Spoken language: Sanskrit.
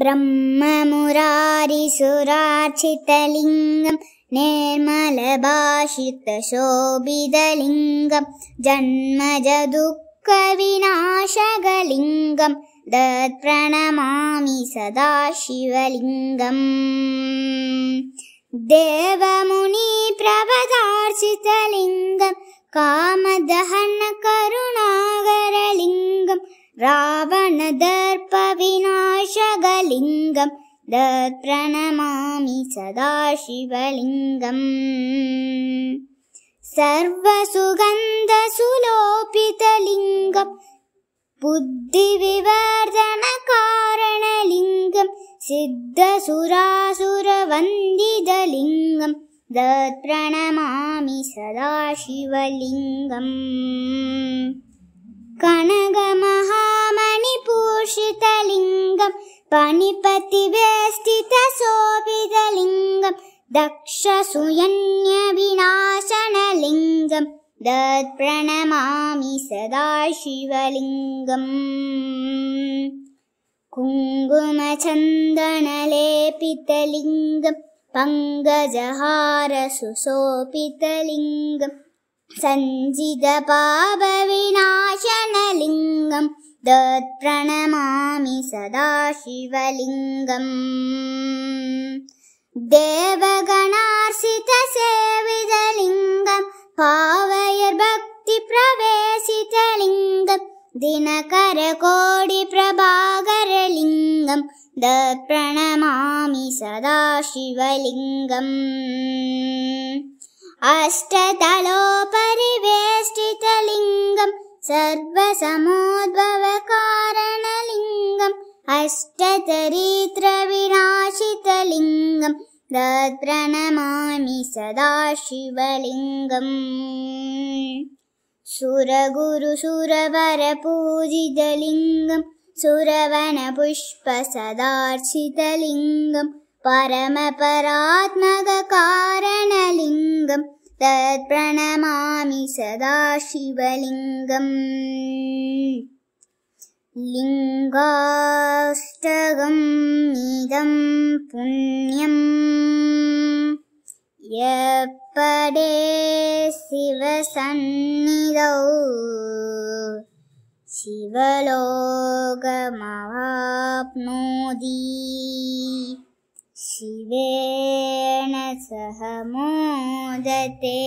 ब्रह्ममुरारिसुरार्चितलिङ्गम् निर्मलभाषितशोभितलिङ्गम् जन्मजदुःखविनाशगलिङ्गम् दत्प्रणमामि सदा शिवलिङ्गम् देवमुनिप्रभदार्चितलिङ्गम् कामदहनकरुणागरलिङ्गम् रावणदर्पविनाशगलिङ्गम् दत्प्रणमामि सदा शिवलिङ्गम् सर्वसुगन्धसुलोपितलिङ्गम् बुद्धिविवर्धनकारणलिङ्गम् सिद्धसुरासुरवन्दितलिङ्गम् दत्प्रणमामि सदा शिवलिङ्गम् कनगमहामणिपूषितलिङ्गम् पणिपतिवेष्टितशोभितलिङ्गम् दक्षसुयन्यविनाशनलिङ्गम् दत्प्रणमामि सदा शिवलिङ्गम् कुङ्कुमचन्दनलेपितलिङ्गम् पङ्गजहारसुशोपितलिङ्गम् सञ्जितपापविनाशनलिङ्गम् दत्प्रणमामि सदा शिवलिङ्गम् देवगणार्सितसेवितलिङ्गम् पावयर्भक्तिप्रवेशितलिङ्गम् दिनकरकोडिप्रभाकरलिङ्गम् अष्टतलोपरिवेष्टितलिङ्गम् सर्वसमोद्भवकारणलिङ्गम् अष्टचरित्रविनाशितलिङ्गम् दत्प्रणमामि सदा शिवलिङ्गम् सुरगुरुसुरवरपूजितलिङ्गम् सुरवनपुष्पसदार्चितलिङ्गम् परमपरात्मककारणलिङ्गम् तत्प्रणमामि सदा शिवलिङ्गम् लिङ्गाष्टगम् इदम् पुण्यम् यपडे शिवसन्निधौ शिवलोकमवाप्नोति शिवेण सह मोदते।